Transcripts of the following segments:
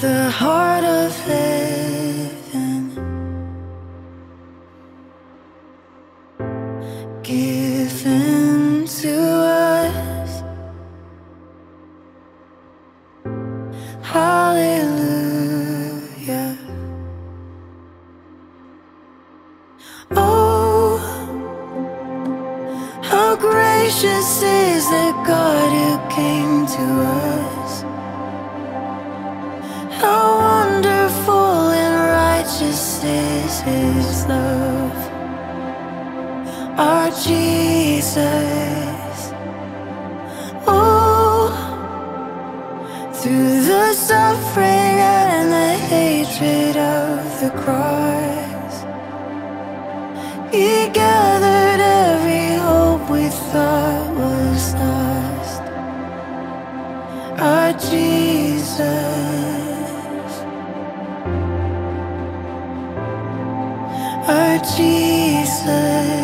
the heart of heaven, given to us. Hallelujah. Oh, how gracious is the God who came to us. Righteous is love. Our Jesus. Oh, through the suffering and the hatred of the cross. He gathered every hope we thought was lost. Our Jesus, Jesus,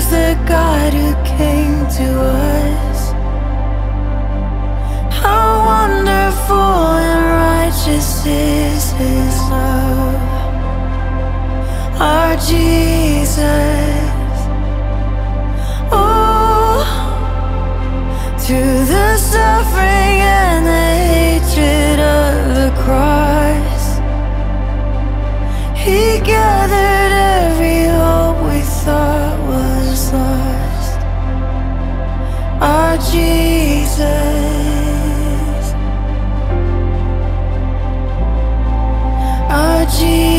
is the God who came to us. How wonderful and righteous is his love. Our Jesus. Our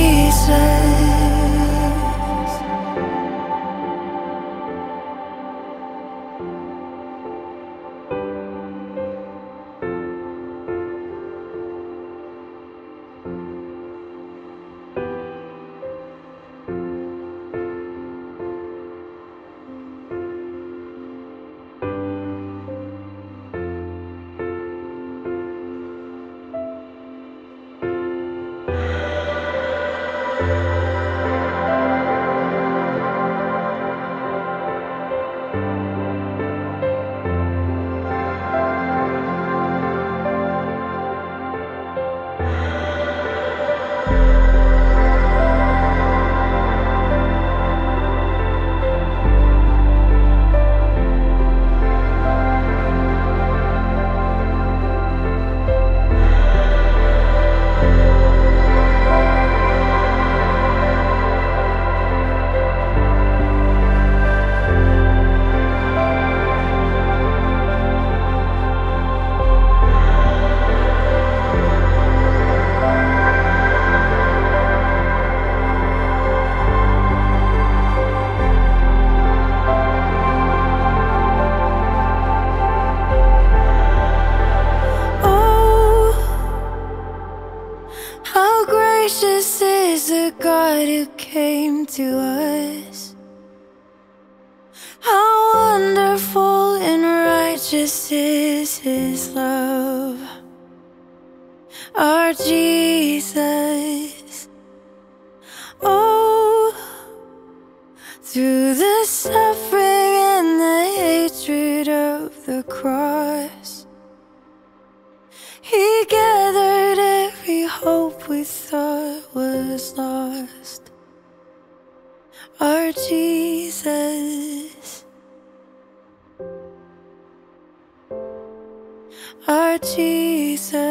how gracious is the God who came to us. How wonderful and righteous is his love. Our Jesus. Oh, through the suffering and the hatred of the cross. thought was lost. Our Jesus, our Jesus.